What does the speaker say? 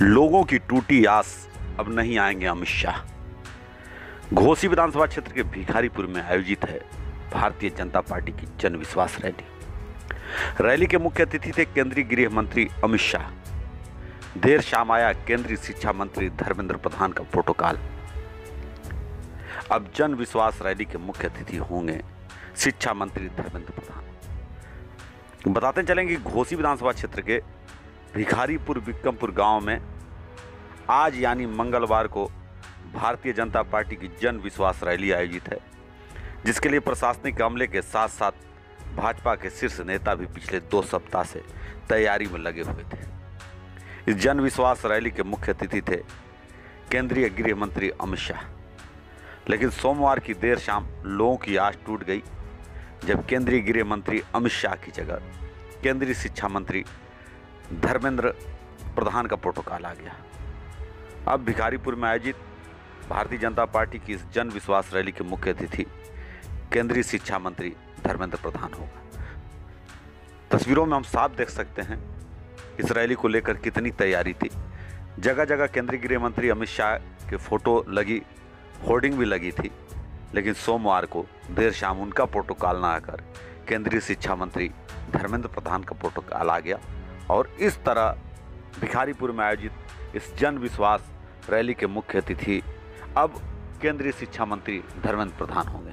की टूटी आस अब नहीं आएँगे अमित शाह। घोसी विधानसभा क्षेत्र के भिखारीपुर में आयोजित है भारतीय जनता पार्टी की जन विश्वास रैली। रैली के मुख्य अतिथि थे केंद्रीय गृह मंत्री अमित शाह। देर शाम आया केंद्रीय शिक्षा मंत्री धर्मेंद्र प्रधान का प्रोटोकॉल। अब जन विश्वास रैली के मुख्य अतिथि होंगे शिक्षा मंत्री धर्मेंद्र प्रधान। बताते चलेंगे घोसी विधानसभा क्षेत्र के भिखारीपुर, विक्रमपुर गाँव में आज यानी मंगलवार को भारतीय जनता पार्टी की जन विश्वास रैली आयोजित है, जिसके लिए प्रशासनिक अमले के साथ साथ भाजपा के शीर्ष नेता भी पिछले दो सप्ताह से तैयारी में लगे हुए थे। इस जन विश्वास रैली के मुख्य अतिथि थे केंद्रीय गृह मंत्री अमित शाह। लेकिन सोमवार की देर शाम लोगों की आस टूट गई, जब केंद्रीय गृह मंत्री अमित शाह की जगह केंद्रीय शिक्षा मंत्री धर्मेंद्र प्रधान का प्रोटोकॉल आ गया। अब भिखारीपुर में आयोजित भारतीय जनता पार्टी की इस जन विश्वास रैली के मुख्य अतिथि केंद्रीय शिक्षा मंत्री धर्मेंद्र प्रधान होगा तस्वीरों में हम साफ़ देख सकते हैं इस रैली को लेकर कितनी तैयारी थी। जगह जगह केंद्रीय गृह मंत्री अमित शाह के फ़ोटो लगी, होर्डिंग भी लगी थी, लेकिन सोमवार को देर शाम उनका प्रोटोकॉल ना आकर केंद्रीय शिक्षा मंत्री धर्मेंद्र प्रधान का प्रोटोकॉल आ गया। और इस तरह भिखारीपुर में आयोजित इस जन विश्वास रैली के मुख्य अतिथि अब केंद्रीय शिक्षा मंत्री धर्मेंद्र प्रधान होंगे।